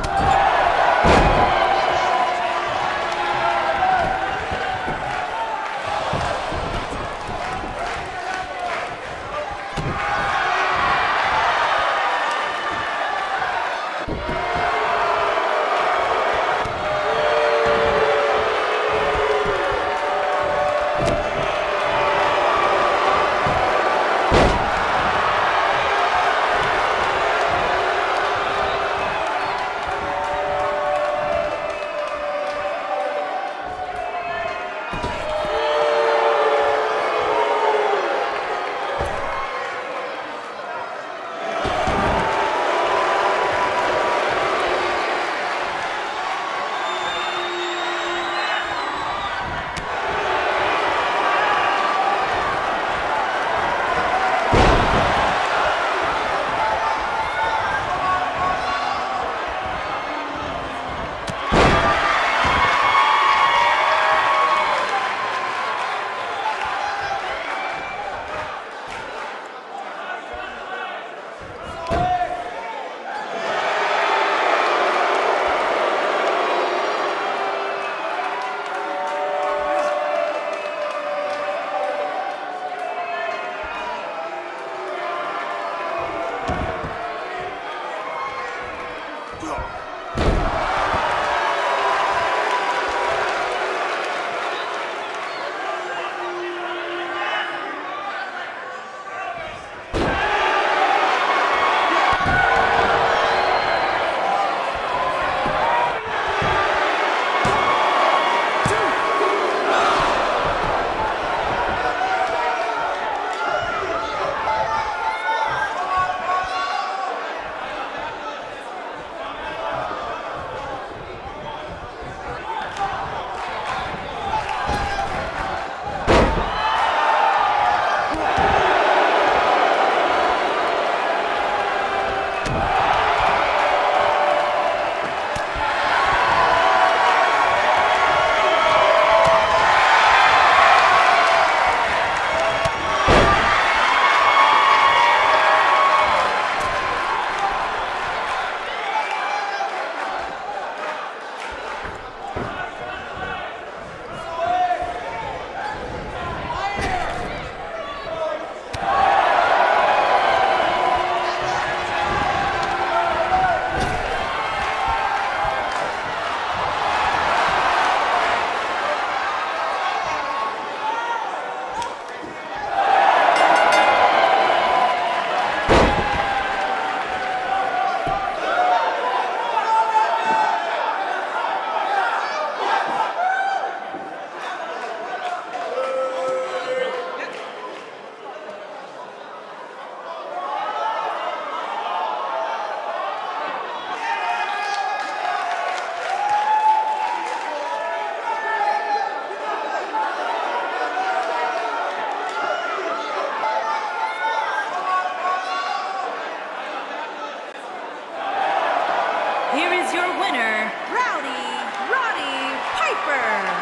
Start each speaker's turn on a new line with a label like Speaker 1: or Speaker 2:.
Speaker 1: Woo! Saludos. Here is your winner, Rowdy Roddy Piper.